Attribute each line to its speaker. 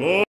Speaker 1: Lord.